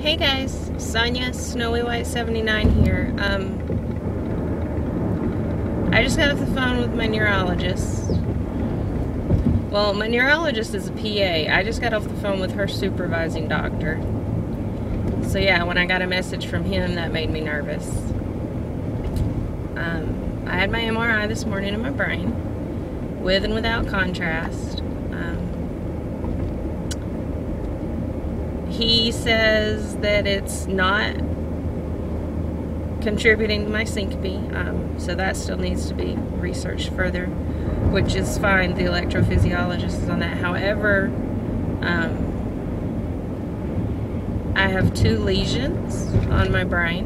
Hey guys, Sonia, Snowy White 79 here. Um, I just got off the phone with my neurologist. Well, my neurologist is a PA. I just got off the phone with her supervising doctor. So yeah, when I got a message from him, that made me nervous. Um, I had my MRI this morning in my brain, with and without contrast. He says that it's not contributing to my syncope, um, so that still needs to be researched further, which is fine. The electrophysiologist is on that. However, um, I have two lesions on my brain,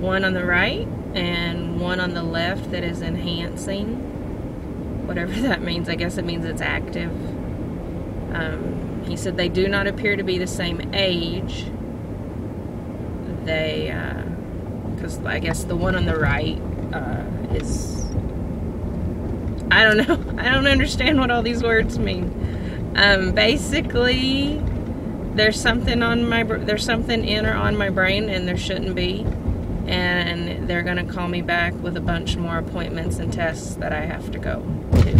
one on the right and one on the left that is enhancing. Whatever that means, I guess it means it's active. Um, he said they do not appear to be the same age. They, because uh, I guess the one on the right uh, is. I don't know. I don't understand what all these words mean. Um, basically, there's something on my there's something in or on my brain, and there shouldn't be. And they're gonna call me back with a bunch more appointments and tests that I have to go to.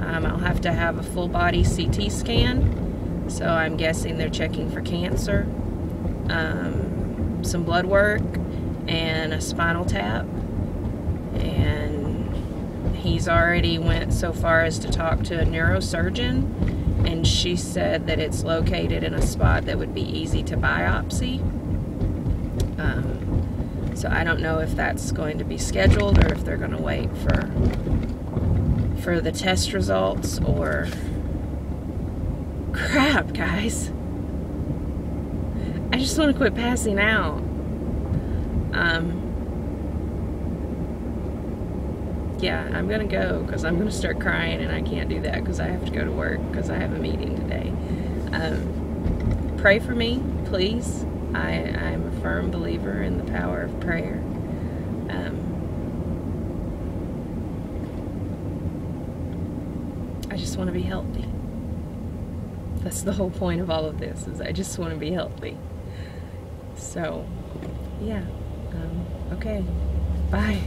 Um, I'll have to have a full body CT scan so I'm guessing they're checking for cancer, um, some blood work, and a spinal tap. And he's already went so far as to talk to a neurosurgeon, and she said that it's located in a spot that would be easy to biopsy. Um, so I don't know if that's going to be scheduled or if they're going to wait for for the test results or Crap, guys. I just want to quit passing out. Um, yeah, I'm going to go because I'm going to start crying and I can't do that because I have to go to work because I have a meeting today. Um, pray for me, please. I, I'm a firm believer in the power of prayer. Um, I just want to be healthy. That's the whole point of all of this, is I just want to be healthy. So, yeah. Um, okay. Bye.